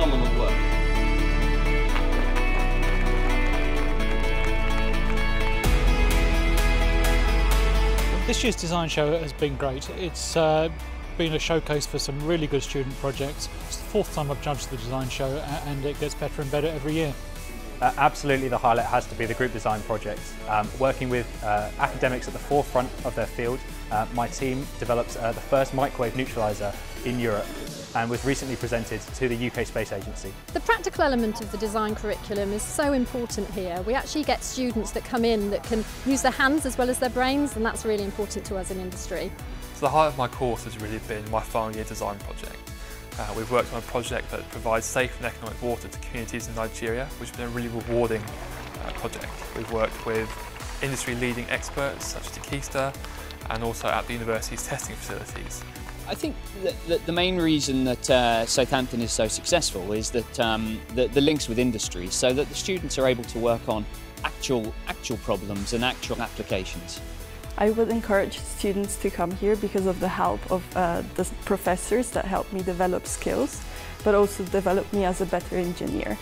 phenomenal work. This year's design show has been great. It's uh, been a showcase for some really good student projects. It's the fourth time I've judged the design show and it gets better and better every year. Uh, absolutely the highlight has to be the group design project. Um, working with uh, academics at the forefront of their field, uh, my team develops uh, the first microwave neutraliser in Europe and was recently presented to the UK Space Agency. The practical element of the design curriculum is so important here. We actually get students that come in that can use their hands as well as their brains and that's really important to us in industry. So the heart of my course has really been my final year design project. Uh, we've worked on a project that provides safe and economic water to communities in Nigeria, which has been a really rewarding uh, project. We've worked with industry leading experts such as Tequista and also at the university's testing facilities. I think that the main reason that uh, Southampton is so successful is that um, the, the, links with industry so that the students are able to work on actual, actual problems and actual applications. I would encourage students to come here because of the help of uh, the professors that help me develop skills, but also develop me as a better engineer.